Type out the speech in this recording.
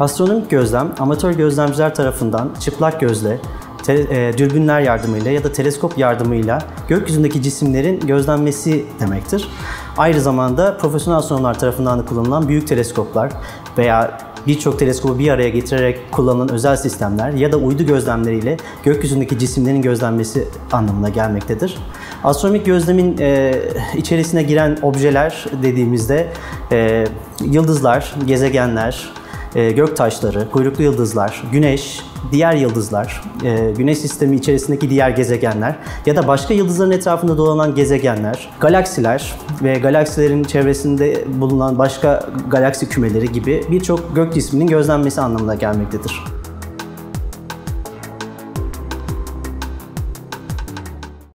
Astronomik gözlem, amatör gözlemciler tarafından çıplak gözle, te, e, dürbünler yardımıyla ya da teleskop yardımıyla gökyüzündeki cisimlerin gözlenmesi demektir. Aynı zamanda profesyonel astronomlar tarafından da kullanılan büyük teleskoplar veya birçok teleskobu bir araya getirerek kullanılan özel sistemler ya da uydu gözlemleriyle gökyüzündeki cisimlerin gözlenmesi anlamına gelmektedir. Astronomik gözlemin e, içerisine giren objeler dediğimizde e, yıldızlar, gezegenler, e, gök taşları, kuyruklu yıldızlar, güneş, diğer yıldızlar, e, güneş sistemi içerisindeki diğer gezegenler ya da başka yıldızların etrafında dolanan gezegenler, galaksiler ve galaksilerin çevresinde bulunan başka galaksi kümeleri gibi birçok gök cisminin gözlenmesi anlamına gelmektedir.